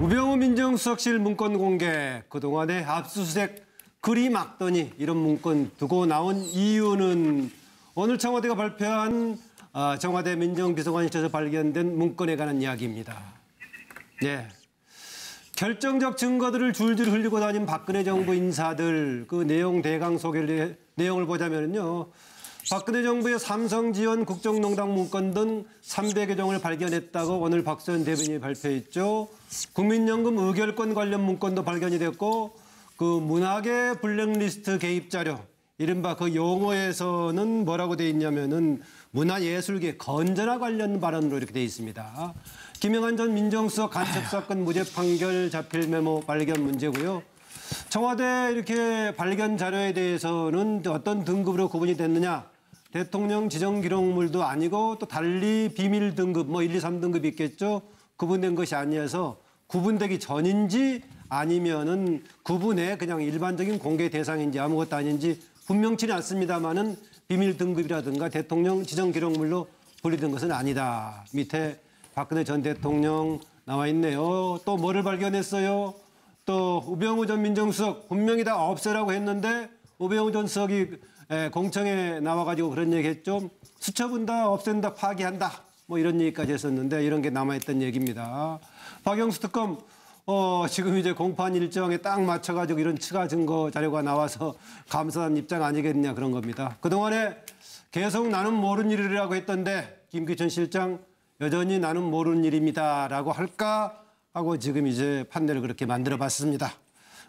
우병우 민정수석실 문건 공개 그동안의 압수수색 그리 막더니 이런 문건 두고 나온 이유는 오늘 청와대가 발표한 아, 청와대 민정비서관실에서 발견된 문건에 관한 이야기입니다. 예. 결정적 증거들을 줄줄 흘리고 다닌 박근혜 정부 인사들 그 내용 대강 소개를 내용을 보자면요. 박근혜 정부의 삼성 지원 국정농단 문건 등 300여 종을 발견했다고 오늘 박수현 대변인이 발표했죠. 국민연금 의결권 관련 문건도 발견이 됐고 그 문학의 블랙리스트 개입 자료 이른바 그 용어에서는 뭐라고 돼 있냐면은 문화예술계 건전화 관련 발언으로 이렇게 돼 있습니다. 김영한 전 민정수석 간첩 사건 무죄 판결 자필 메모 발견 문제고요. 청와대 이렇게 발견 자료에 대해서는 어떤 등급으로 구분이 됐느냐? 대통령 지정 기록물도 아니고 또 달리 비밀 등급 뭐 1, 2, 3등급이 있겠죠. 구분된 것이 아니어서 구분되기 전인지 아니면은 구분에 그냥 일반적인 공개 대상인지 아무것도 아닌지 분명치는 않습니다만은 비밀 등급이라든가 대통령 지정 기록물로 분리된 것은 아니다. 밑에 박근혜 전 대통령 나와 있네요. 또 뭐를 발견했어요? 또 우병우 전 민정수석 분명히 다 없애라고 했는데 우병우 전 수석이 공청에 나와가지고 그런 얘기했죠. 수첩은 다 없앤다, 파기한다. 뭐 이런 얘기까지 했었는데 이런 게 남아있던 얘기입니다. 박영수 특검 어, 지금 이제 공판 일정에 딱 맞춰가지고 이런 추가 증거 자료가 나와서 감사한 입장 아니겠냐 그런 겁니다. 그동안에 계속 나는 모르는 일이라고 했던데 김기춘 실장 여전히 나는 모르는 일입니다라고 할까 하고 지금 이제 판례를 그렇게 만들어 봤습니다.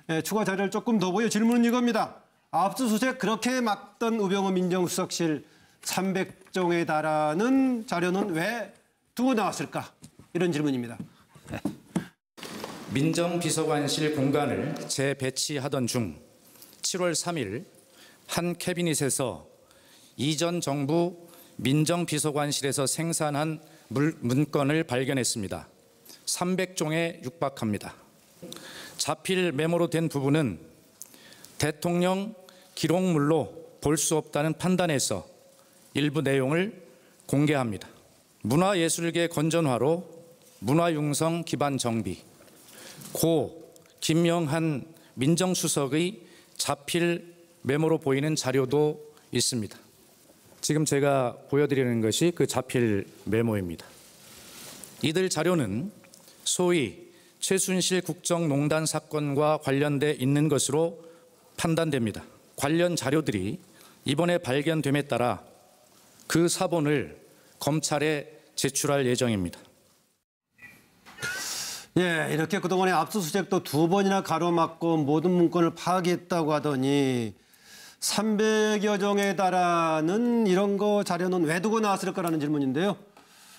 예, 추가 자료를 조금 더 보여 질문은 이겁니다. 압수수색 그렇게 막던 우병우 민정수석실 300종에 달하는 자료는 왜 두고 나왔을까? 이런 질문입니다. 민정비서관실 공간을 재배치하던 중 7월 3일 한 캐비닛에서 이전 정부 민정비서관실에서 생산한 문건을 발견했습니다. 300종에 육박합니다. 자필 메모로 된 부분은 대통령 기록물로 볼 수 없다는 판단에서 일부 내용을 공개합니다. 문화예술계 건전화로 문화융성 기반 정비, 고 김영한 민정수석의 자필 메모로 보이는 자료도 있습니다. 지금 제가 보여드리는 것이 그 자필 메모입니다. 이들 자료는 소위 최순실 국정농단 사건과 관련돼 있는 것으로 판단됩니다. 관련 자료들이 이번에 발견됨에 따라 그 사본을 검찰에 제출할 예정입니다. 예, 이렇게 그동안에 압수수색도 두 번이나 가로막고 모든 문건을 파악했다고 하더니 300여 종에 달하는 이런 거 자료는 왜 두고 나왔을 까라는 질문인데요.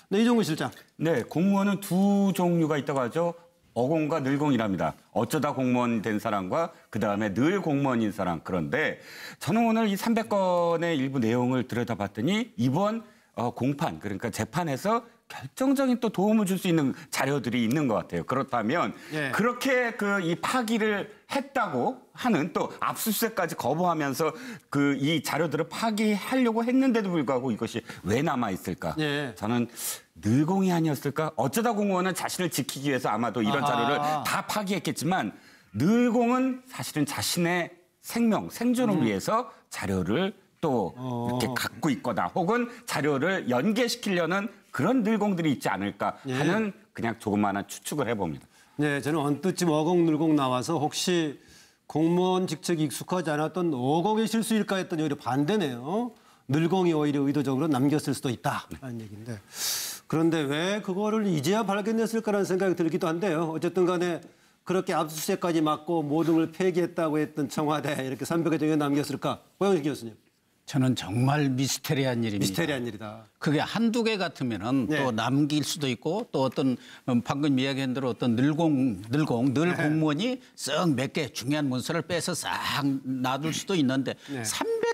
네, 이종구 실장. 네, 공무원은 두 종류가 있다고 하죠. 어공과 늘공이랍니다. 어쩌다 공무원 된 사람과 그 다음에 늘 공무원인 사람. 그런데 저는 오늘 이 300건의 일부 내용을 들여다봤더니 이번 어, 공판 그러니까 재판에서 결정적인 또 도움을 줄 수 있는 자료들이 있는 것 같아요. 그렇다면 예. 그렇게 그 이 파기를 했다고 하는 또 압수수색까지 거부하면서 그 이 자료들을 파기하려고 했는데도 불구하고 이것이 왜 남아 있을까? 예. 저는 늘공이 아니었을까? 어쩌다 공무원은 자신을 지키기 위해서 아마도 이런 아하. 자료를 다 파기했겠지만 늘공은 사실은 자신의 생명, 생존을 음. 위해서 자료를 또 어. 이렇게 갖고 있거나 혹은 자료를 연계시키려는 그런 늘공들이 있지 않을까 예. 하는 예. 그냥 조그마한 추측을 해봅니다. 네, 저는 언뜻 지 어공 늘공 나와서 혹시 공무원 직책이 익숙하지 않았던 어공의 실수일까 했더니 오히려 반대네요. 늘공이 오히려 의도적으로 남겼을 수도 있다 라는 얘기인데 그런데 왜 그거를 이제야 발견했을까라는 생각이 들기도 한데요. 어쨌든 간에 그렇게 압수수색까지 막고 모든 걸 폐기했다고 했던 청와대 이렇게 300여 종에 남겼을까? 고영식 교수님. 저는 정말 미스테리한 일입니다. 미스테리한 일이다. 그게 한두 개 같으면은 네. 또 남길 수도 있고 또 어떤 음, 방금 이야기한 대로 어떤 늘공 늘공 늘 네. 공무원이 썩몇개 중요한 문서를 빼서 싹 놔둘 수도 있는데 네.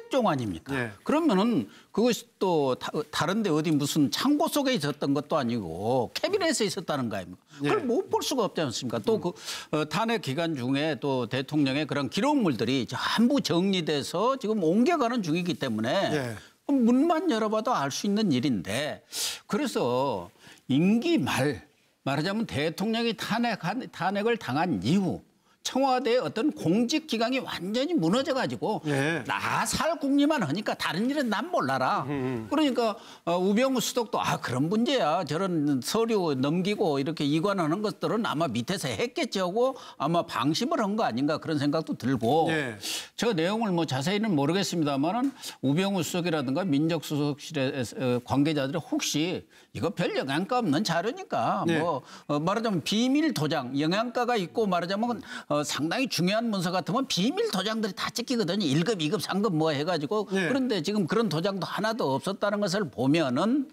300종 아닙니까? 네. 그러면은 그것이 또 다, 른데 어디 무슨 창고 속에 있었던 것도 아니고 캐비넷에 있었다는 거 아닙니까? 그걸 네. 못볼 수가 없지 않습니까? 또그 어, 탄핵 기간 중에 또 대통령의 그런 기록물들이 전부 정리돼서 지금 옮겨가는 중이기 때문에 네. 문만 열어봐도 알 수 있는 일인데 그래서 임기 말 말하자면 대통령이 탄핵한 탄핵을 당한 이후 청와대의 어떤 공직 기강이 완전히 무너져 가지고 예. 나살 궁리만 하니까 다른 일은 난 몰라라. 그러니까 어, 우병우 수석도 아 그런 문제야. 저런 서류 넘기고 이렇게 이관하는 것들은 아마 밑에서 했겠지 하고 아마 방심을 한 거 아닌가 그런 생각도 들고 예. 저 내용을 뭐 자세히는 모르겠습니다만은 우병우 수석이라든가 민정수석실의 어, 관계자들이 혹시 이거 별 영향가 없는 자료니까 네. 뭐 어, 말하자면 비밀 도장 영향가가 있고 말하자면 어, 상당히 중요한 문서 같으면 비밀 도장들이 다 찍히거든요. 1급, 2급, 3급 뭐 해가지고 네. 그런데 지금 그런 도장도 하나도 없었다는 것을 보면은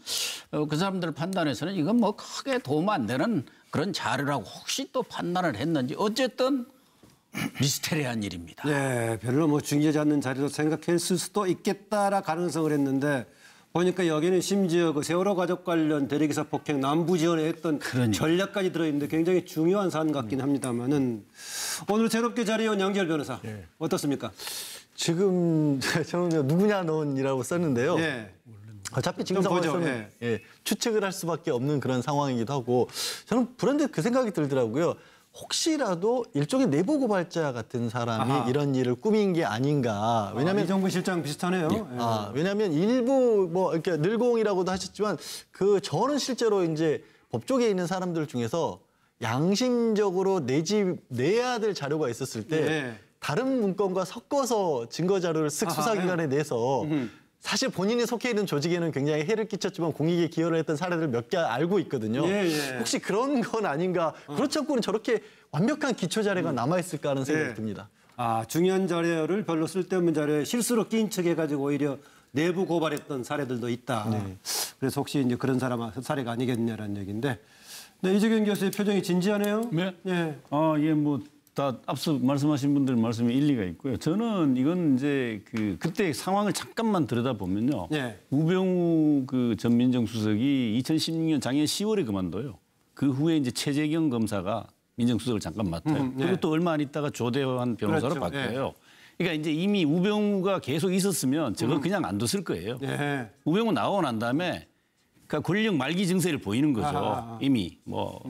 어, 그 사람들 판단에서는 이건 뭐 크게 도움 안 되는 그런 자료라고 혹시 또 판단을 했는지 어쨌든 미스테리한 일입니다. 네, 별로 뭐 중요하지 않는 자리로 생각했을 수도 있겠다라 가능성을 했는데 보니까 여기는 심지어 그 세월호 가족 관련 대리기사 폭행 남부 지원에 했던 그러니까. 전략까지 들어있는데 굉장히 중요한 사안 같긴 합니다만은 오늘 새롭게 자리해온 양지열 변호사 어떻습니까? 지금 저는 누구냐 넌이라고 썼는데요. 예. 어차피 좀 지금. 상황에서는 예, 추측을 할 수밖에 없는 그런 상황이기도 하고 저는 불현듯 그 생각이 들더라고요. 혹시라도 일종의 내부 고발자 같은 사람이 아하. 이런 일을 꾸민 게 아닌가. 왜냐하면 왜냐하면 이정부 실장 비슷하네요. 예. 아, 왜냐하면 일부 뭐 이렇게 늘공이라고도 하셨지만 그 저는 실제로 이제 법조계에 있는 사람들 중에서 양심적으로 내 집 내야 될 자료가 있었을 때 네. 다른 문건과 섞어서 증거 자료를 쓱 수사기관에 내서 음. 사실 본인이 속해 있는 조직에는 굉장히 해를 끼쳤지만 공익에 기여를 했던 사례들 몇 개 알고 있거든요. 예, 예. 혹시 그런 건 아닌가? 그렇지 않고는 저렇게 완벽한 기초 자료가 남아 있을까 하는 생각이 예. 듭니다. 아 중요한 자료를 별로 쓸데없는 자료에 실수로 끼인 척해가지고 오히려 내부 고발했던 사례들도 있다. 그래서 혹시 이제 그런 사람 사례가 아니겠냐라는 얘기인데. 네, 이재경 교수의 표정이 진지하네요. 네. 예. 아, 예, 뭐, 다 앞서 말씀하신 분들 말씀에 일리가 있고요. 저는 이건 이제 그, 그때 상황을 잠깐만 들여다보면요. 예. 우병우 그 전 민정 수석이 2016년 작년 10월에 그만둬요. 그 후에 이제 최재경 검사가 민정수석을 잠깐 맡아요. 음, 예. 그리고 또 얼마 안 있다가 조대환 변호사로 그렇죠. 바뀌어요. 그러니까 이제 이미 우병우가 계속 있었으면 저거 그냥 안 뒀을 거예요. 예. 우병우 나오고 난 다음에 그러니까 권력 말기 증세를 보이는 거죠. 아하. 이미 뭐.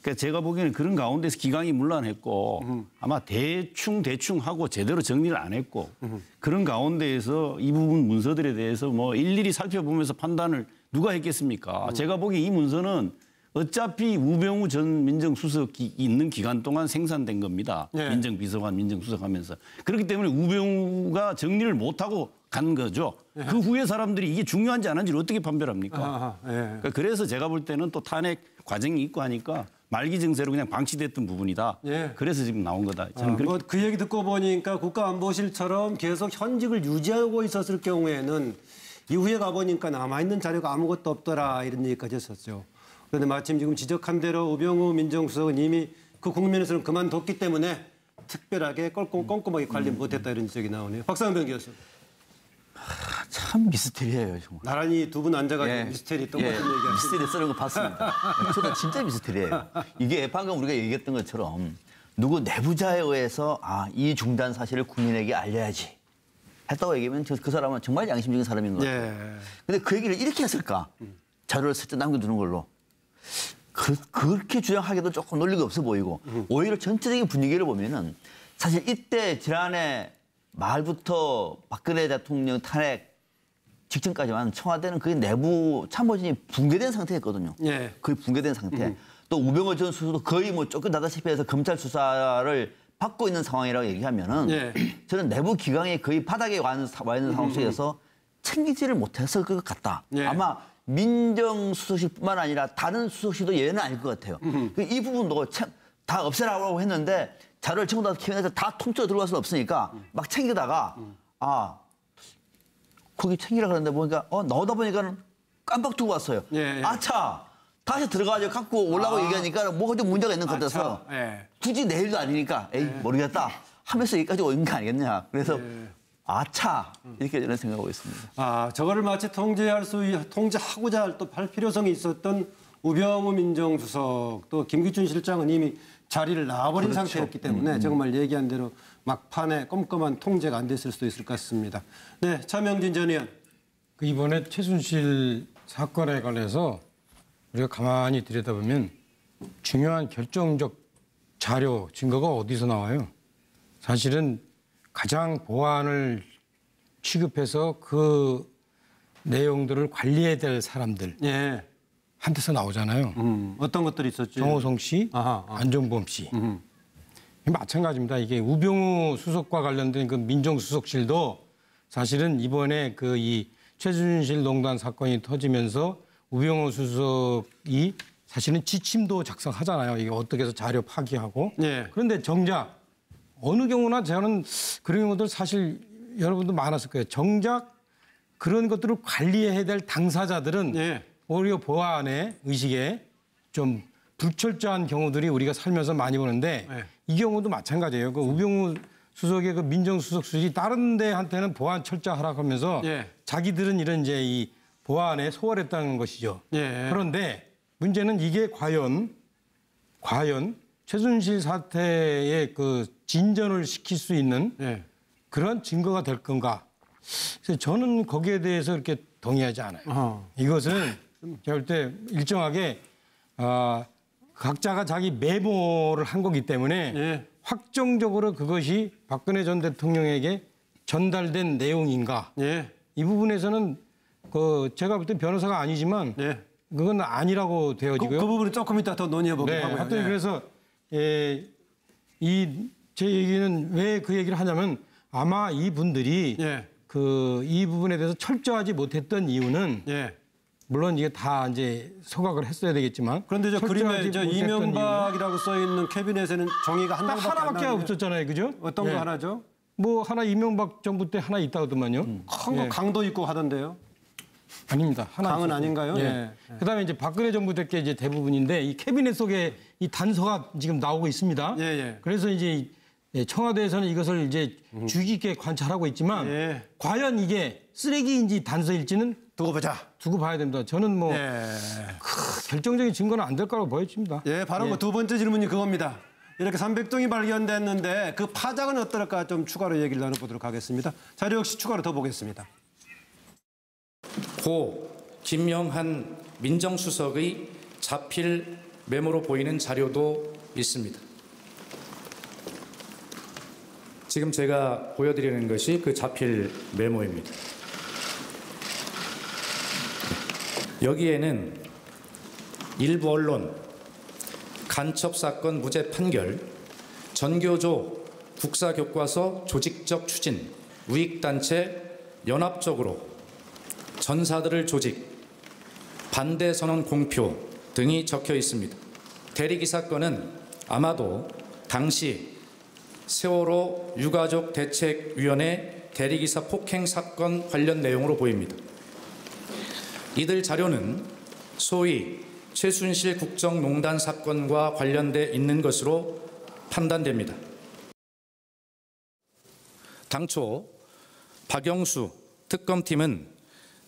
그러니까 제가 보기에는 그런 가운데서 기강이 문란했고 음. 아마 대충 대충 하고 제대로 정리를 안 했고 그런 가운데에서 이 부분 문서들에 대해서 뭐 일일이 살펴보면서 판단을 누가 했겠습니까? 음. 제가 보기에 이 문서는 어차피 우병우 전 민정수석이 있는 기간 동안 생산된 겁니다. 네. 민정비서관, 민정수석하면서 그렇기 때문에 우병우가 정리를 못하고 간 거죠. 그 후에 사람들이 이게 중요한지 안 한지를 어떻게 판별합니까? 네. 아하, 예. 그러니까 그래서 제가 볼 때는 또 탄핵 과정이 있고 하니까 말기 증세로 그냥 방치됐던 부분이다. 예. 그래서 지금 나온 거다. 저는 그렇게 뭐 그 얘기 듣고 보니까 국가안보실처럼 계속 현직을 유지하고 있었을 경우에는 이후에 가보니까 남아있는 자료가 아무것도 없더라 이런 얘기까지 했었죠. 그런데 마침 지금 지적한 대로 우병우 민정수석은 이미 그 국면에서는 그만뒀기 때문에 특별하게 꼼꼼, 꼼꼼하게 관리 못했다 이런 지적이 나오네요. 박상병 교수. 참 미스테리예요 정말. 나란히 두 분 앉아가지고 미스테리 똑같은 예, 얘기하시죠. 미스테리 쓰는 거 봤습니다. 저도 진짜 미스테리예요. 이게 방금 우리가 얘기했던 것처럼 누구 내부자에 의해서 아, 이 중단 사실을 국민에게 알려야지 했다고 얘기하면 저- 그 사람은 정말 양심적인 사람인 것 같아요. 예. 근데 그 얘기를 이렇게 했을까? 자료를 슬쩍 남겨두는 걸로. 그, 그렇게 주장하기도 조금 논리가 없어 보이고 오히려 전체적인 분위기를 보면은 사실 이때 지난해 말부터 박근혜 대통령 탄핵 직전까지만 청와대는 거의 내부 참모진이 붕괴된 상태였거든요. 예. 거의 붕괴된 상태. 또 우병호 전 수석도 거의 뭐 쫓겨나다시피 해서 검찰 수사를 받고 있는 상황이라고 얘기하면은 예. 저는 내부 기강이 거의 바닥에 와 있는, 사- 와 있는 상황 속에서 챙기지를 못했을 것 같다. 예. 아마 민정수석실뿐만 아니라 다른 수석실도 예외는 아닐 것 같아요. 그이 부분도 참- 다 없애라고 했는데 자료를 다 캐면서 다 통째로 들어갈 수는 없으니까 막 챙기다가 아 거기 챙기라 그랬는데 보니까 어 나오다 보니까는 깜빡 두고 왔어요. 예, 예. 아차 다시 들어가서 갖고 올라고 얘기하니까 뭐가 좀 문제가 있는 것 같아서 아차, 예. 굳이 내일도 아니니까 에이 모르겠다 하면서 여기까지 온 거 아니겠냐. 그래서 예. 아차 이렇게 저는 생각하고 있습니다. 아, 저거를 마치 통제할 수, 있- 통제하고자 할 또 할 필요성이 있었던 우병우 민정수석 또 김기춘 실장은 이미 자리를 나와버린 그렇죠. 상태였기 음, 때문에 정말 얘기한 대로 막판에 꼼꼼한 통제가 안 됐을 수도 있을 것 같습니다. 네, 차명진 전 의원. 그 이번에 최순실 사건에 관해서 우리가 가만히 들여다보면 중요한 결정적 자료 증거가 어디서 나와요? 사실은 가장 보안을 취급해서 그 내용들을 관리해야 될 사람들 예. 한테서 나오잖아요. 음, 어떤 것들이 있었지? 정호성 씨, 아하, 아. 안종범 씨. 마찬가지입니다. 이게 우병우 수석과 관련된 그 민정수석실도 사실은 이번에 그 이 최순실 농단 사건이 터지면서 우병우 수석이 사실은 지침도 작성하잖아요. 이게 어떻게 해서 자료 파기하고. 예. 그런데 정작 어느 경우나 저는 그런 경우들 사실 여러분도 많았을 거예요. 정작 그런 것들을 관리해야 될 당사자들은 예. 오히려 보안의 의식에 좀 불철저한 경우들이 우리가 살면서 많이 보는데 네. 이 경우도 마찬가지예요. 그 우병우 수석의 그 민정수석실이 다른 데한테는 보안 철저하라고 하면서 예. 자기들은 이런 이제 이 보안에 소홀했다는 것이죠. 예. 그런데 문제는 이게 과연 과연 최순실 사태의 그 진전을 시킬 수 있는 예. 그런 증거가 될 건가? 그래서 저는 거기에 대해서 이렇게 동의하지 않아요. 어허. 이것은 제가 볼 때 일정하게 아, 각자가 자기 메모를 한 거기 때문에 예. 확정적으로 그것이 박근혜 전 대통령에게 전달된 내용인가? 예. 이 부분에서는 그 제가 볼때 변호사가 아니지만 예. 그건 아니라고 그, 되어지고요. 그 부분은 조금 이따 더 논의해 네, 보겠고요. 하여튼 그래서 예, 이 제 얘기는 왜 그 얘기를 하냐면 아마 이 분들이 예. 그이 부분에 대해서 철저하지 못했던 이유는 예. 물론 이게 다 이제 소각을 했어야 되겠지만 그런데 저 그림에 저 이명박이라고 써 있는 캐비넷에는 종이가 한 하나밖에. 없었잖아요, 그죠? 어떤 예. 거 하나죠? 뭐 하나 이명박 정부 때 하나 있다더만요. 큰거 예. 강도 있고 하던데요. 아닙니다. 하나 강은 있었어요. 아닌가요? 예. 예. 그다음에 이제 박근혜 정부 때 게 이제 대부분인데 이 캐비넷 속에 이 단서가 지금 나오고 있습니다. 예, 예. 그래서 이제 예, 청와대에서는 이것을 이제 주의 깊게 관찰하고 있지만 예. 과연 이게 쓰레기인지 단서일지는 두고 보자. 두고 봐야 됩니다. 저는 뭐 예. 결정적인 증거는 안 될 거라고 보여집니다. 예, 바로 그두 번째 질문이 그겁니다. 이렇게 300종이 발견됐는데 그 파장은 어떨까 좀 추가로 얘기를 나눠보도록 하겠습니다. 자료 역시 추가로 더 보겠습니다. 고 김영한 민정수석의 자필 메모로 보이는 자료도 있습니다. 지금 제가 보여드리는 것이 그 자필 메모입니다. 여기에는 일부 언론, 간첩 사건 무죄 판결, 전교조 국사 교과서 조직적 추진, 우익단체 연합적으로 전사들을 조직, 반대 선언 공표 등이 적혀 있습니다. 대리기 사건은 아마도 당시 세월호 유가족 대책위원회 대리기사 폭행 사건 관련 내용으로 보입니다. 이들 자료는 소위 최순실 국정농단 사건과 관련돼 있는 것으로 판단됩니다. 당초 박영수 특검팀은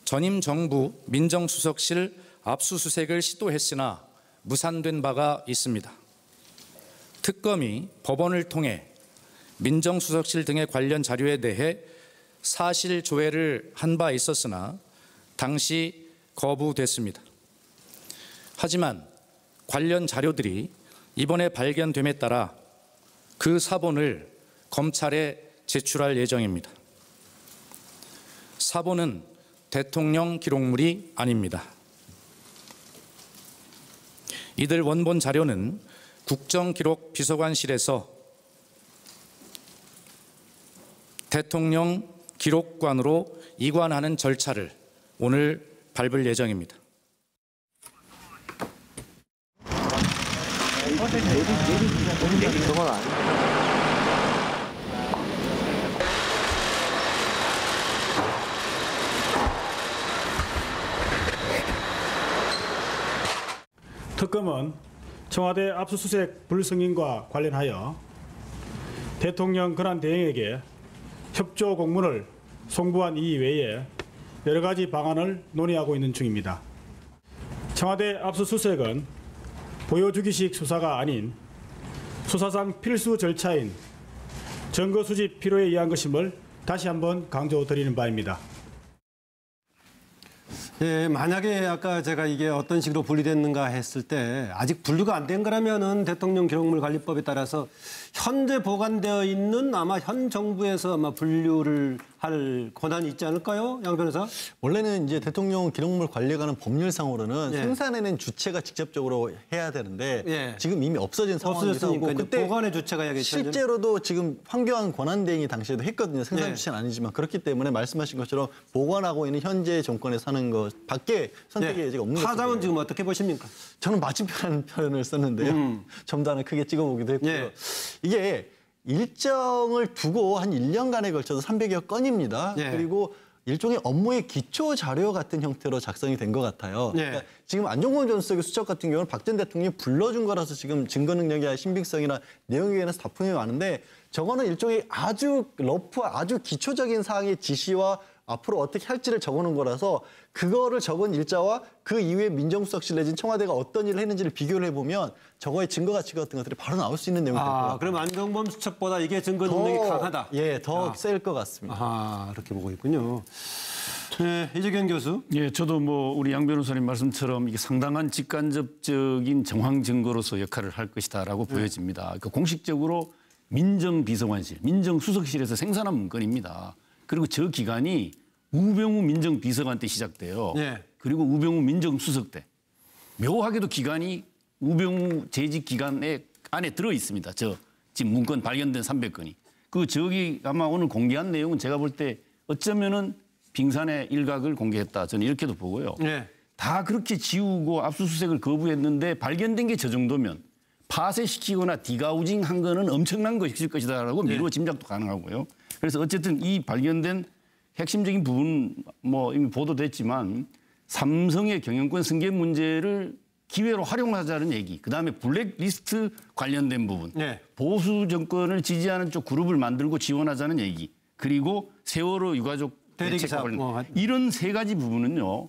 전임 정부 민정수석실 압수수색을 시도했으나 무산된 바가 있습니다. 특검이 법원을 통해 민정수석실 등의 관련 자료에 대해 사실 조회를 한 바 있었으나 당시 거부됐습니다. 하지만 관련 자료들이 이번에 발견됨에 따라 그 사본을 검찰에 제출할 예정입니다. 사본은 대통령 기록물이 아닙니다. 이들 원본 자료는 국정기록비서관실에서 대통령 기록관으로 이관하는 절차를 오늘 밟을 예정입니다. 특검은 청와대 압수수색 불승인과 관련하여 대통령 권한 대행에게 협조 공문을 송부한 이외에 여러 가지 방안을 논의하고 있는 중입니다. 청와대 압수수색은 보여주기식 수사가 아닌 수사상 필수 절차인 증거 수집 필요에 의한 것임을 다시 한번 강조드리는 바입니다. 예, 만약에 아까 제가 이게 어떤 식으로 분리됐는가 했을 때 아직 분류가 안 된 거라면은 대통령 기록물 관리법에 따라서 현재 보관되어 있는 아마 현 정부에서 아마 분류를 할 권한이 있지 않을까요, 양 변호사? 원래는 이제 대통령 기록물 관리관은 법률상으로는 예. 생산해낸 주체가 직접적으로 해야 되는데 예. 지금 이미 없어진 상황이기도 없어졌으니까 하고 이제 그때 보관의 주체가 해야겠죠. 실제로도 지금 황교안 권한대행이 당시에도 했거든요. 생산 예. 주체는 아니지만 그렇기 때문에 말씀하신 것처럼 보관하고 있는 현재 정권에 사는 것 밖에 선택의 여지가 없는 거죠. 예. 파장은 지금 어떻게 보십니까? 저는 마침표라는 표현을 썼는데요. 점단을 크게 찍어보기도 했고요. 예. 이게 일정을 두고 한 1년간에 걸쳐서 300여 건입니다. 예. 그리고 일종의 업무의 기초 자료 같은 형태로 작성이 된 것 같아요. 예. 그러니까 지금 안종범 전 수석의 수첩 같은 경우는 박 전 대통령이 불러준 거라서 지금 증거 능력이나 신빙성이나 내용에 관해서 다툼이 많은데 저거는 일종의 아주 러프, 아주 기초적인 사항의 지시와 앞으로 어떻게 할지를 적어놓은 거라서 그거를 적은 일자와 그 이후에 민정수석실 내진 청와대가 어떤 일을 했는지를 비교를 해보면 저거의 증거 가치 같은 것들이 바로 나올 수 있는 내용이 될것 아, 같아요. 그럼 안정범 수첩보다 이게 증거 능력이 강하다. 예, 더 셀것 같습니다. 아, 그렇게 보고 있군요. 네, 이재경 교수. 예, 저도 뭐 우리 양 변호사님 말씀처럼 이게 상당한 직간접적인 정황 증거로서 역할을 할 것이다라고 보여집니다. 그러니까 공식적으로 민정비서관실, 민정수석실에서 생산한 문건입니다. 그리고 저 기간이 우병우 민정비서관 때 시작돼요. 예. 그리고 우병우 민정수석 때. 묘하게도 기간이 우병우 재직 기간에 안에 들어 있습니다. 저 지금 문건 발견된 300건이. 그 저기 아마 오늘 공개한 내용은 제가 볼 때 어쩌면은 빙산의 일각을 공개했다. 저는 이렇게도 보고요. 예. 다 그렇게 지우고 압수수색을 거부했는데 발견된 게 저 정도면 파쇄시키거나 디가우징 한 거는 엄청난 것일 것이다라고 미루어 짐작도 가능하고요. 그래서 어쨌든 이 발견된 핵심적인 부분 뭐 이미 보도됐지만 삼성의 경영권 승계 문제를 기회로 활용하자는 얘기. 그다음에 블랙리스트 관련된 부분. 네. 보수 정권을 지지하는 쪽 그룹을 만들고 지원하자는 얘기. 그리고 세월호 유가족 대책과 관련 뭐, 이런 세 가지 부분은요.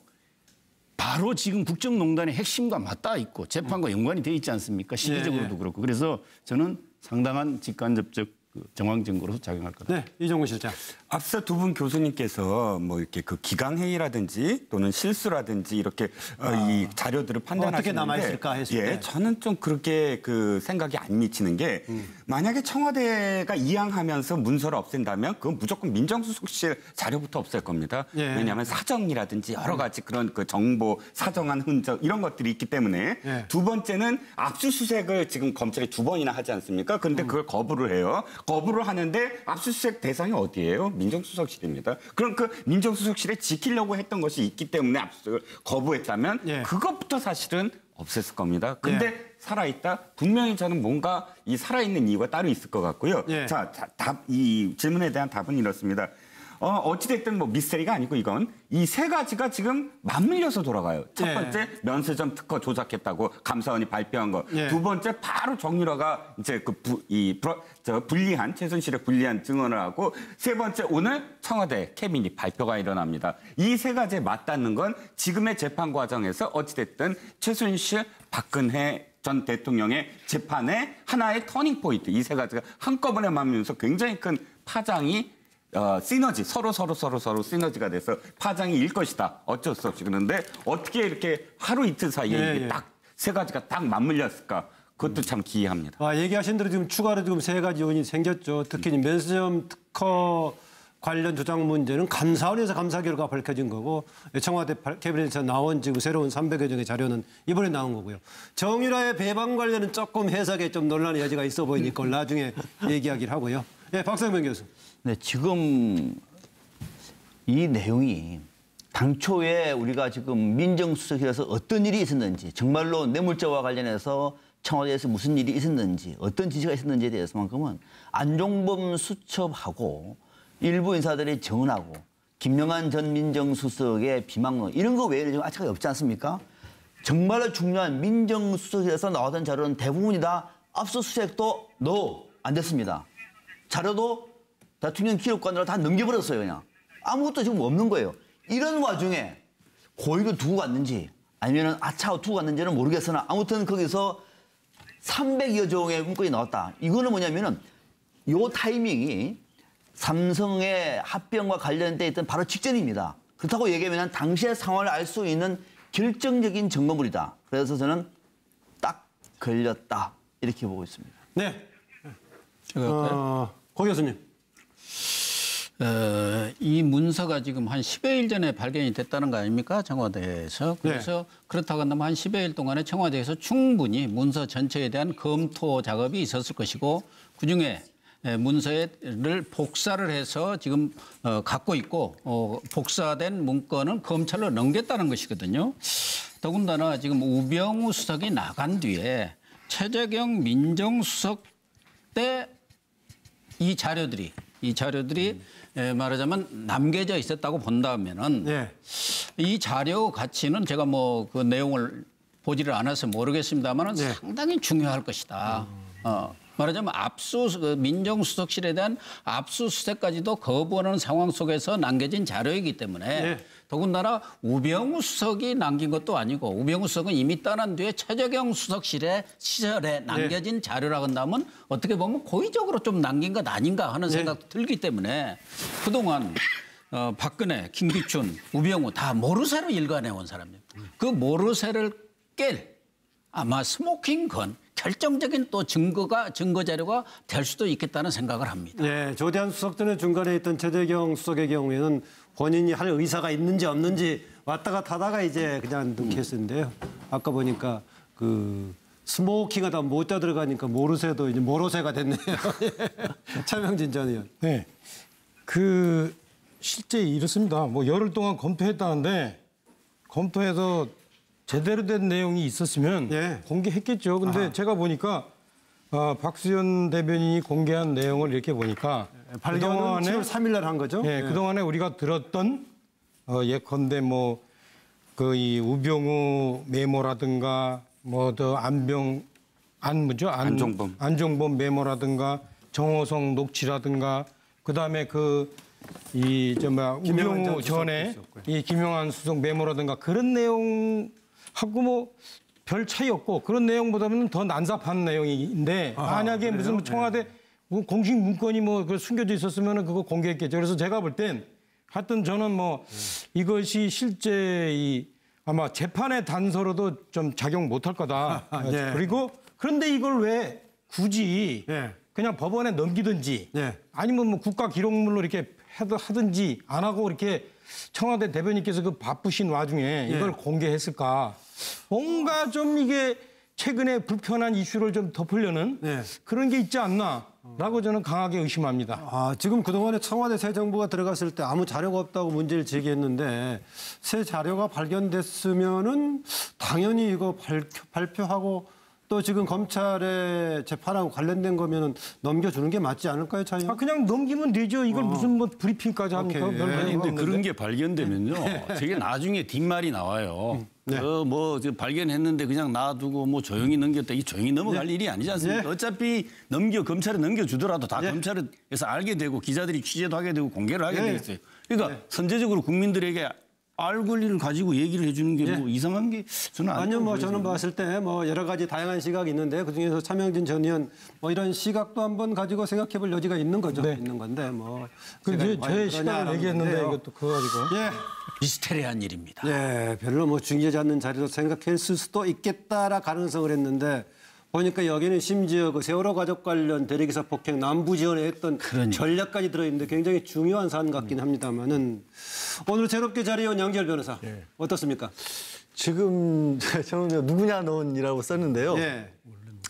바로 지금 국정농단의 핵심과 맞닿아 있고 재판과 연관이 돼 있지 않습니까? 시기적으로도 예. 그렇고. 그래서 저는 상당한 직간접적 그 정황 증거로서 작용할 거다. 네, 이종훈 실장. 앞서 두 분 교수님께서 뭐 이렇게 그 기강 회의라든지 또는 실수라든지 이렇게 어, 이 자료들을 판단하시는데 어떻게 남아 있을까 했을 예, 때. 저는 좀 그렇게 그 생각이 안 미치는 게 만약에 청와대가 이양하면서 문서를 없앤다면 그건 무조건 민정수석실 자료부터 없앨 겁니다. 예. 왜냐하면 사정이라든지 여러 가지 그런 그 정보 사정한 흔적 이런 것들이 있기 때문에 예. 두 번째는 압수수색을 지금 검찰이 두 번이나 하지 않습니까? 그런데 그걸 거부를 해요. 거부를 하는데 압수수색 대상이 어디예요? 민정수석실입니다. 그럼 그 민정수석실에 지키려고 했던 것이 있기 때문에 압수수색을 거부했다면 예. 그것부터 사실은 없앴을 겁니다. 근데 살아있다? 분명히 저는 뭔가 이 살아있는 이유가 따로 있을 것 같고요. 예. 자, 자, 답, 이 질문에 대한 답은 이렇습니다. 어, 어찌됐든 뭐 미스터리가 아니고 이건 이 세 가지가 지금 맞물려서 돌아가요. 첫 예. 번째 면세점 특허 조작했다고 감사원이 발표한 거. 예. 두 번째 바로 정유라가 이제 그 부, 이 불- 저 불리한 최순실의 불리한 증언을 하고 세 번째 오늘 청와대 캐비닛 발표가 일어납니다. 이 세 가지에 맞닿는 건 지금의 재판 과정에서 어찌됐든 최순실 박근혜 전 대통령의 재판의 하나의 turning point 이 세 가지가 한꺼번에 맞으면서 굉장히 큰 파장이 어, 시너지 서로 서로 서로 서로 시너지가 돼서 파장이 일 것이다 어쩔 수 없이 그런데 어떻게 이렇게 하루 이틀 사이에 예, 이게 예. 딱세 가지가 딱 맞물렸을까 그것도 참 기이합니다. 아, 얘기하신 대로 지금 추가로 지금 세 가지 요인이 생겼죠. 특히 이 면세점 특허 관련 조작 문제는 감사원에서 감사 결과 밝혀진 거고 청와대 발- 캐비넷에서 나온 지금 새로운 300여 종의 자료는 이번에 나온 거고요. 정유라의 배방 관련은 조금 해석에 좀 논란의 여지가 있어 보이니까 나중에 얘기하기를 하고요. 예, 박상명 교수. 네, 지금 이 내용이 당초에 우리가 지금 민정수석실에서 어떤 일이 있었는지 정말로 뇌물죄와 관련해서 청와대에서 무슨 일이 있었는지 어떤 지시가 있었는지에 대해서만큼은 안종범 수첩하고 일부 인사들이 정언하고 김영한 전 민정수석의 비망론 이런 거 외에는 지금 아차가 없지 않습니까? 정말로 중요한 민정수석실에서 나왔던 자료는 대부분이 다 압수수색도 no 안 됐습니다. 자료도 대통령 기록관으로 다 넘겨버렸어요, 그냥. 아무것도 지금 없는 거예요. 이런 와중에 고의로 두고 갔는지 아니면 아차고 두고 갔는지는 모르겠으나 아무튼 거기서 300여 종의 문건이 나왔다. 이거는 뭐냐면은 요 타이밍이 삼성의 합병과 관련돼 있던 바로 직전입니다. 그렇다고 얘기하면 당시의 상황을 알 수 있는 결정적인 증거물이다. 그래서 저는 딱 걸렸다 이렇게 보고 있습니다. 네. 어, 고 교수님. 어, 이 문서가 지금 한 10여일 전에 발견이 됐다는 거 아닙니까? 청와대에서. 그래서 그렇다고 한다면 한 10여일 동안에 청와대에서 충분히 문서 전체에 대한 검토 작업이 있었을 것이고 그중에 에, 문서를 복사를 해서 지금 어, 갖고 있고 어, 복사된 문건은 검찰로 넘겼다는 것이거든요. 더군다나 지금 우병우 수석이 나간 뒤에 최재경 민정수석 때 이 자료들이 이 자료들이 에, 말하자면 남겨져 있었다고 본다면은 예. 이 자료 가치는 제가 뭐 그 내용을 보지를 않아서 모르겠습니다만은 네. 상당히 중요할 것이다. 어. 말하자면 압수 그 민정수석실에 대한 압수수색까지도 거부하는 상황 속에서 남겨진 자료이기 때문에 네. 더군다나 우병우 수석이 남긴 것도 아니고 우병우 수석은 이미 떠난 뒤에 최재경 수석실에 시절에 남겨진 자료라고 한다면 어떻게 보면 고의적으로 좀 남긴 것 아닌가 하는 생각도 들기 때문에 그동안 어, 박근혜, 김기춘, 우병우 다 모르쇠로 일관해온 사람입니다. 그 모르쇠를 깰 아마 smoking gun 결정적인 또 증거가 증거 자료가 될 수도 있겠다는 생각을 합니다. 예, 조대환 수석 전에 중간에 있던 최재경 수석의 경우에는 본인이 할 의사가 있는지 없는지 왔다 갔다 하다가 이제 그냥 넣게 했었는데요. 아까 보니까 그 smoking하다 못자 들어가니까 모르쇠도 이제 모로쇠가 됐네요. 차명진 전 의원. 네. 그 실제 이렇습니다. 뭐 열흘 동안 검토했다는데 검토해서 제대로 된 내용이 있었으면 예. 공개했겠죠. 근데 제가 보니까 어, 박수현 대변인이 공개한 내용을 이렇게 보니까 발견은 그동안에 7월 3일 날 한 거죠? 예, 그동안에 우리가 들었던 어, 예컨대 뭐 그 이 우병우 메모라든가 뭐 더 안병 안 뭐죠? 안, 안종범. 안종범 메모라든가 정호성 녹취라든가 그다음에 그 이 저 뭐야 우병우 전에 있었고요. 이 김영환 수석 메모라든가 그런 내용 하고 뭐 별 차이 없고 그런 내용보다는 더 난잡한 내용인데 만약에 무슨 청와대 뭐 공식 문건이 뭐그 숨겨져 있었으면 그거 공개했겠죠. 그래서 제가 볼 땐 하여튼 저는 뭐 이것이 실제 이 아마 재판의 단서로도 좀 작용 못할 거다. 예. 그리고 그런데 이걸 왜 굳이 예. 그냥 법원에 넘기든지 예. 아니면 뭐 국가 기록물로 이렇게 해도 하든지 안 하고 이렇게 청와대 대변인께서 그 바쁘신 와중에 예. 이걸 공개했을까? 뭔가 좀 이게 최근에 불편한 이슈를 좀 덮으려는 예. 그런 게 있지 않나라고 저는 강하게 의심합니다. 아, 지금 그동안에 청와대 새 정부가 들어갔을 때 아무 자료가 없다고 문제를 제기했는데 새 자료가 발견됐으면은 당연히 이거 발표, 발표하고 또 지금 검찰의 재판하고 관련된 거면은 넘겨주는 게 맞지 않을까요, 차이? 아, 그냥 넘기면 되죠. 이걸 무슨 뭐 브리핑까지 합니까? 예. 아니 근데. 그런 게 발견되면요. 저게 나중에 뒷말이 나와요. 그뭐 발견했는데 그냥 놔두고 뭐 조용히 넘겼다. 이 조용히 넘어갈 일이 아니지 않습니까? 예. 어차피 넘겨 검찰에 넘겨주더라도 다 예. 검찰에서 알게 되고 기자들이 취재도 하게 되고 공개를 하게 예. 되겠어요. 그러니까 선제적으로 국민들에게 알 권리를 가지고 얘기를 해주는 게뭐 이상한 게 저는 아니요, 뭐. 저는 봤을 때 뭐 여러 가지 다양한 시각이 있는데 그 중에서 차명진 전 의원 뭐 이런 시각도 한번 가지고 생각해 볼 여지가 있는 거죠. 네. 있는 건데 뭐. 그 제가 제, 과연 제 시간을 그러냐라는 얘기했는데 건데요. 이것도 그거 가지고. 예. 미스테리한 일입니다. 예, 별로 뭐 중요하지 않는 자리로 생각했을 수도 있겠다라 가능성을 했는데 보니까 여기는 심지어 그 세월호 가족 관련 대리기사 폭행 남부 지원에 했던 그러니까. 전략까지 들어있는데 굉장히 중요한 사안 같긴 합니다만은 오늘 새롭게 자리온 양지열 변호사 어떻습니까? 지금 저는 누구냐 넌이라고 썼는데요. 예.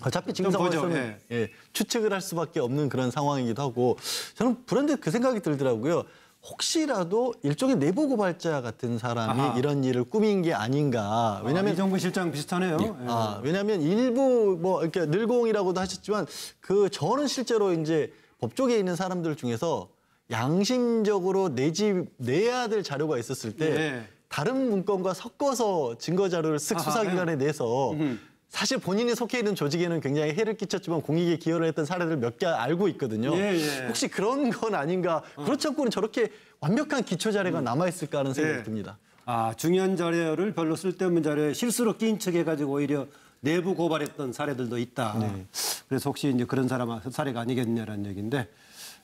어차피 지금. 상황에서는 예, 추측을 할 수밖에 없는 그런 상황이기도 하고 저는 불현듯 그 생각이 들더라고요. 혹시라도 일종의 내부 고발자 같은 사람이 아하. 이런 일을 꾸민 게 아닌가. 왜냐하면 왜냐하면 이정부 실장 비슷하네요. 예. 아, 왜냐하면 일부 뭐 이렇게 늘공이라고도 하셨지만 그 저는 실제로 이제 법조계에 있는 사람들 중에서 양심적으로 내 집 내야 될 자료가 있었을 때 예. 다른 문건과 섞어서 증거 자료를 쓱 수사기관에 내서 음. 사실 본인이 속해 있는 조직에는 굉장히 해를 끼쳤지만 공익에 기여를 했던 사례들 몇 개 알고 있거든요. 예, 예. 혹시 그런 건 아닌가? 그렇지 않고는 저렇게 완벽한 기초 자료가 남아 있을까 하는 생각이 예. 듭니다. 아, 중요한 자료를 별로 쓸데없는 자료에 실수로 끼인 척해가지고 오히려 내부 고발했던 사례들도 있다. 그래서 혹시 이제 그런 사람 사례가 아니겠냐라는 얘기인데.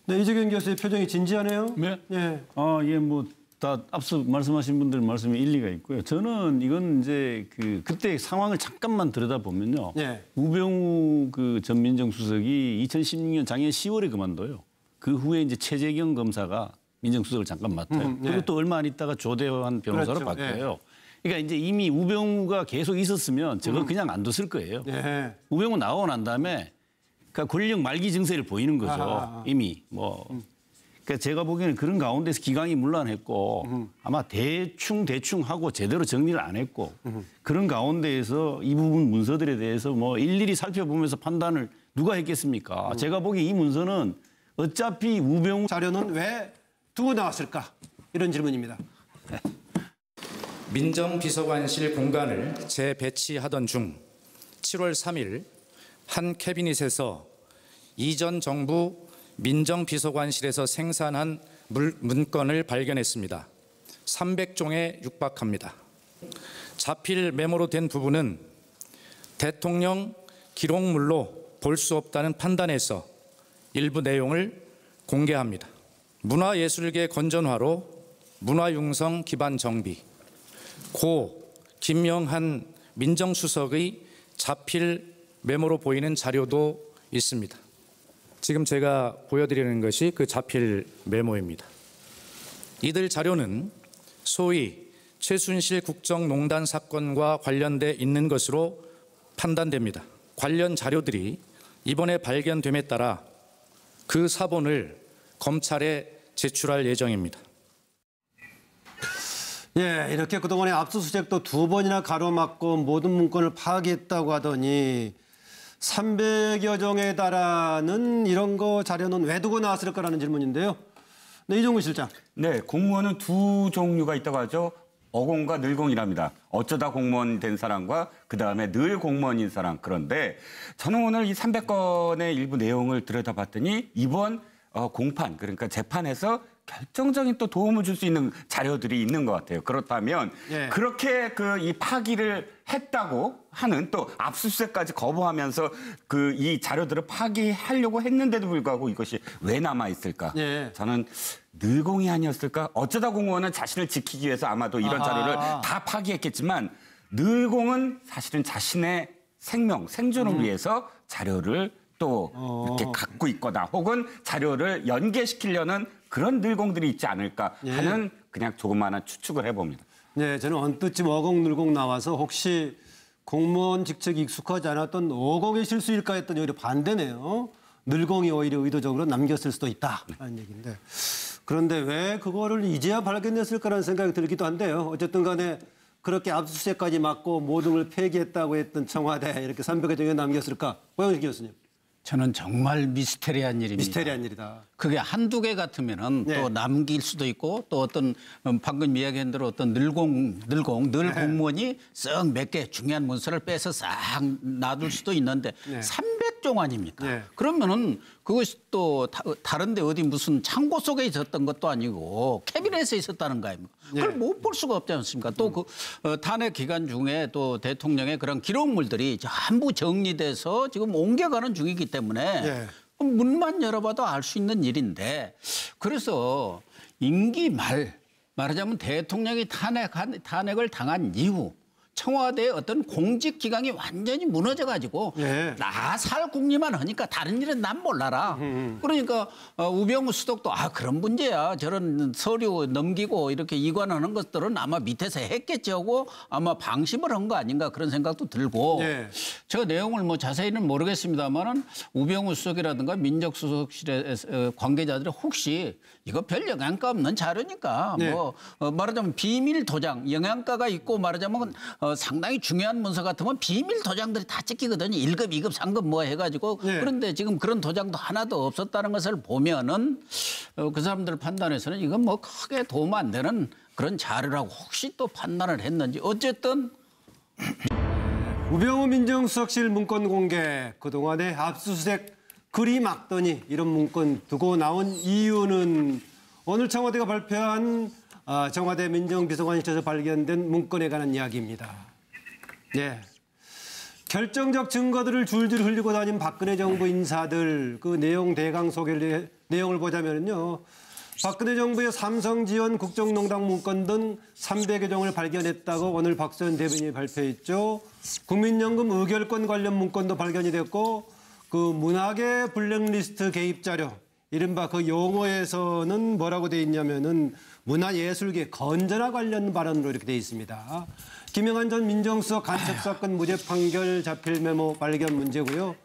네, 이재경 교수의 표정이 진지하네요. 네. 예. 아, 예, 뭐 다 앞서 말씀하신 분들 말씀에 일리가 있고요. 저는 이건 이제 그 그때 상황을 잠깐만 들여다 보면요. 예. 우병우 그 전 민정 수석이 2016년 작년 10월에 그만둬요. 그 후에 이제 최재경 검사가 민정수석을 잠깐 맡아요. 음, 예. 그리고 또 얼마 안 있다가 조대환 변호사로 그렇죠. 바뀌어요. 그러니까 이제 이미 우병우가 계속 있었으면 저거 그냥 안 뒀을 거예요. 음. 예. 우병우 나오고 난 다음에 그러니까 권력 말기 증세를 보이는 거죠. 아하. 이미 뭐. 그러니까 제가 보기에는 그런 가운데서 기강이 문란했고 아마 대충 대충 하고 제대로 정리를 안 했고 그런 가운데에서 이 부분 문서들에 대해서 뭐 일일이 살펴보면서 판단을 누가 했겠습니까? 제가 보기에 이 문서는 어차피 우병우 자료는 왜 두고 나왔을까? 이런 질문입니다. 민정비서관실 공간을 재배치하던 중 7월 3일 한 캐비닛에서 이전 정부 민정비서관실에서 생산한 물- 문건을 발견했습니다. 300종에 육박합니다. 자필 메모로 된 부분은 대통령 기록물로 볼 수 없다는 판단에서 일부 내용을 공개합니다. 문화예술계 건전화로 문화융성 기반 정비, 고 김영한 민정수석의 자필 메모로 보이는 자료도 있습니다. 지금 제가 보여드리는 것이 그 자필 메모입니다. 이들 자료는 소위 최순실 국정농단 사건과 관련돼 있는 것으로 판단됩니다. 관련 자료들이 이번에 발견됨에 따라 그 사본을 검찰에 제출할 예정입니다. 예, 이렇게 그동안에 압수수색도 두 번이나 가로막고 모든 문건을 파악했다고 하더니 300여 종에 달하는 이런 거 자료는 왜 두고 나왔을 까라는 질문인데요. 네, 이종구 실장. 네, 공무원은 두 종류가 있다고 하죠. 어공과 늘공이랍니다. 어쩌다 공무원 된 사람과 그 다음에 늘 공무원인 사람. 그런데 저는 오늘 이 300건의 일부 내용을 들여다봤더니 이번 어, 공판 그러니까 재판에서 결정적인 또 도움을 줄 수 있는 자료들이 있는 것 같아요. 그렇다면 예. 그렇게 그 이 파기를 했다고 하는 또 압수수색까지 거부하면서 그 이 자료들을 파기하려고 했는데도 불구하고 이것이 왜 남아 있을까? 예. 저는 늘공이 아니었을까? 어쩌다 공무원은 자신을 지키기 위해서 아마도 이런 아하. 자료를 다 파기했겠지만 늘공은 사실은 자신의 생명, 생존을 음. 위해서 자료를 또 어. 이렇게 갖고 있거나 혹은 자료를 연계시키려는 그런 늘공들이 있지 않을까 예. 하는 그냥 조그마한 추측을 해봅니다. 네, 저는 언뜻 지금 어공 늘공 나와서 혹시 공무원 직책이 익숙하지 않았던 어공의 실수일까 했더니 오히려 반대네요. 늘공이 오히려 의도적으로 남겼을 수도 있다. 라는 얘기인데. 그런데 왜 그거를 이제야 발견했을까라는 생각이 들기도 한데요. 어쨌든 간에 그렇게 압수수색까지 막고 모든 걸 폐기했다고 했던 청와대 이렇게 300여 종에 남겼을까? 고영식 교수님. 저는 정말 미스테리한 일입니다. 미스테리한 일이다. 그게 한두 개 같으면은 네. 또 남길 수도 있고 또 어떤 음, 방금 이야기한 대로 어떤 늘공 늘공 늘 네. 공무원이 썩몇개 중요한 문서를 빼서 싹 놔둘 수도 있는데 네. 300종 아닙니까? 네. 그러면은 그것이 또 다, 다른데 어디 무슨 창고 속에 있었던 것도 아니고 캐비넷에 있었다는 거 아닙니까? 그걸 네. 못볼 수가 없지 않습니까? 또그 탄핵 기간 중에 또 대통령의 그런 기록물들이 전부 정리돼서 지금 옮겨가는 중이기 때문에 네. 문만 열어봐도 알 수 있는 일인데 그래서 임기 말 말하자면 대통령이 탄핵한 탄핵을 당한 이후 청와대의 어떤 공직 기강이 완전히 무너져 가지고 예. 나살 궁리만 하니까 다른 일은 난 몰라라. 그러니까 어, 우병우 수석도 아 그런 문제야. 저런 서류 넘기고 이렇게 이관하는 것들은 아마 밑에서 했겠지 하고 아마 방심을 한 거 아닌가 그런 생각도 들고 예. 제가 내용을 뭐 자세히는 모르겠습니다만은 우병우 수석이라든가 민정수석실의 어, 관계자들이 혹시 이거 별 영향가 없는 자료니까 네. 뭐 어, 말하자면 비밀 도장 영향가가 있고 말하자면 어, 상당히 중요한 문서 같으면 비밀 도장들이 다 찍히거든요. 1급, 2급, 3급 뭐 해가지고 네. 그런데 지금 그런 도장도 하나도 없었다는 것을 보면은 어, 그 사람들 판단에서는 이건 뭐 크게 도움 안 되는 그런 자료라고 혹시 또 판단을 했는지 어쨌든 우병우 민정수석실 문건 공개 그동안에 압수수색 그리 막더니 이런 문건 두고 나온 이유는 오늘 청와대가 발표한 아, 청와대 민정비서관실에서 발견된 문건에 관한 이야기입니다. 예. 결정적 증거들을 줄줄 흘리고 다닌 박근혜 정부 인사들 그 내용 대강 소개를 내용을 보자면요. 박근혜 정부의 삼성 지원 국정농단 문건 등 300여 종을 발견했다고 오늘 박수현 대변인이 발표했죠. 국민연금 의결권 관련 문건도 발견이 됐고 그 문학의 블랙리스트 개입 자료 이른바 그 용어에서는 뭐라고 돼 있냐면은 문화예술계 건전화 관련 발언으로 이렇게 돼 있습니다. 김영한 전 민정수석 간첩 사건 무죄 판결 자필 메모 발견 문제고요.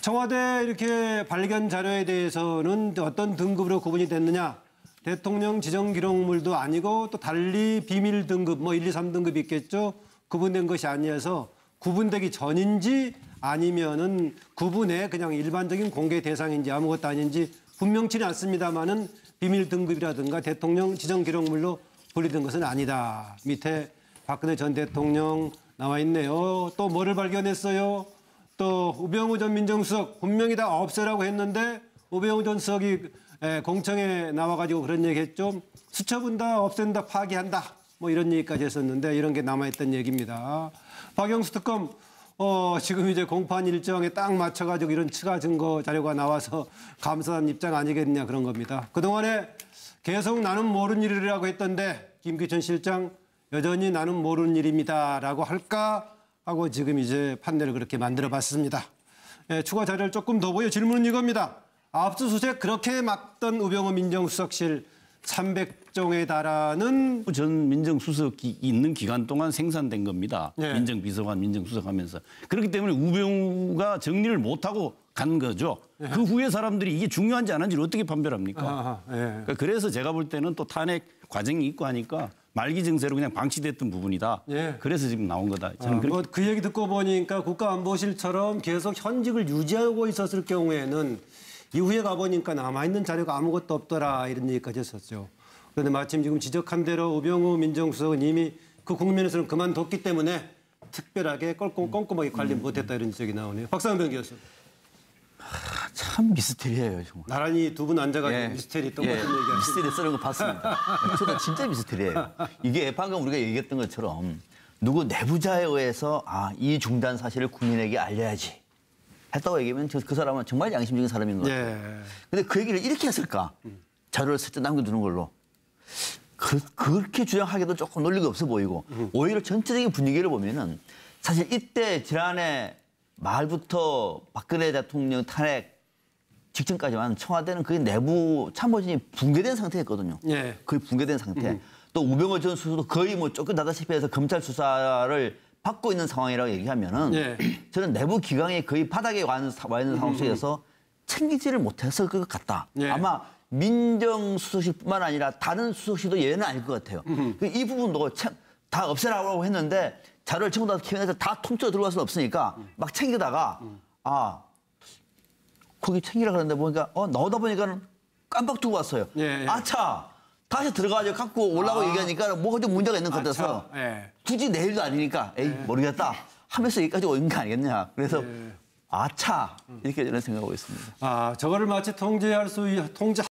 청와대 이렇게 발견 자료에 대해서는 어떤 등급으로 구분이 됐느냐? 대통령 지정 기록물도 아니고 또 달리 비밀 등급 뭐 1, 2, 3등급 있겠죠. 구분된 것이 아니어서 구분되기 전인지 아니면은 구분에 그냥 일반적인 공개 대상인지 아무것도 아닌지 분명치는 않습니다만은 비밀 등급이라든가 대통령 지정 기록물로 분리된 것은 아니다. 밑에 박근혜 전 대통령 나와 있네요. 또 뭐를 발견했어요? 또 우병우 전 민정수석 분명히 다 없애라고 했는데 우병우 전 수석이 에, 공청에 나와가지고 그런 얘기했죠. 수첩은 다 없앤다, 파기한다. 뭐 이런 얘기까지 했었는데 이런 게 남아있던 얘기입니다. 박영수 특검 어, 지금 이제 공판 일정에 딱 맞춰가지고 이런 추가 증거 자료가 나와서 감사한 입장 아니겠냐 그런 겁니다. 그동안에 계속 나는 모르는 일이라고 했던데 김기춘 실장 여전히 나는 모르는 일입니다라고 할까 하고 지금 이제 판례를 그렇게 만들어 봤습니다. 예, 추가 자료를 조금 더 보여 질문은 이겁니다. 압수수색 그렇게 막던 우병우 민정수석실 300종에 달하는 전 민정수석이 있는 기간 동안 생산된 겁니다. 네. 민정비서관, 민정수석하면서. 그렇기 때문에 우병우가 정리를 못하고 간 거죠. 그 후에 사람들이 이게 중요한지 안 한지를 어떻게 판별합니까? 아하, 예. 그러니까 그래서 제가 볼 때는 또 탄핵 과정이 있고 하니까 말기 증세로 그냥 방치됐던 부분이다. 예. 그래서 지금 나온 거다. 저는 그렇게 뭐 그 얘기 듣고 보니까 국가안보실처럼 계속 현직을 유지하고 있었을 경우에는 이후에 가보니까 남아있는 자료가 아무것도 없더라 이런 얘기까지 했었죠. 그런데 마침 지금 지적한 대로 우병우 민정수석은 이미 그 국면에서는 그만뒀기 때문에 특별하게 꼼꼼, 꼼꼼하게 관리 못했다 이런 지적이 나오네요. 박상병 교수. 참 미스테리예요, 정말. 나란히 두 분 앉아가지고 예. 미스테리 똑같은 예, 얘기하시죠. 미스테리 쓰는 거 봤습니다. 저도 진짜 미스테리예요. 이게 방금 우리가 얘기했던 것처럼 누구 내부자에 의해서 아, 이 중단 사실을 국민에게 알려야지 했다고 얘기하면 저- 그 사람은 정말 양심적인 사람인 것 같아요. 예. 근데 그 얘기를 이렇게 했을까? 자료를 슬쩍 남겨두는 걸로. 그, 그렇게 주장하기도 조금 논리가 없어 보이고 오히려 전체적인 분위기를 보면은 사실 이때 지난해 말부터 박근혜 대통령 탄핵 직전까지만 청와대는 거의 내부 참모진이 붕괴된 상태였거든요. 예. 거의 붕괴된 상태. 또 우병호 전 수석도 거의 뭐 쫓겨나다시피 해서 검찰 수사를 받고 있는 상황이라고 얘기하면은 예. 저는 내부 기강이 거의 바닥에 와 있는, 사- 와 있는 상황 속에서 챙기지를 못해서 것 같다. 예. 아마 민정수석실뿐만 아니라 다른 수석실도 예외는 아닐 것 같아요. 그이 부분도 챙- 다 없애라고 했는데 자료를 전부 다 캐내서 다 통째로 들어갈 수는 없으니까 막 챙기다가 아 거기 챙기라 그러는데 보니까 어 나오다 보니까는 깜빡 두고 왔어요. 예, 예. 아차 다시 들어가서 갖고 오려고 얘기하니까 뭐가 좀 문제가 있는 것 같아서 아차, 예. 굳이 내일도 아니니까 에이 모르겠다 하면서 여기까지 온 거 아니겠냐. 그래서 아차 이렇게 저는 생각하고 있습니다. 아, 저거를 마치 통제할 수, 있- 통제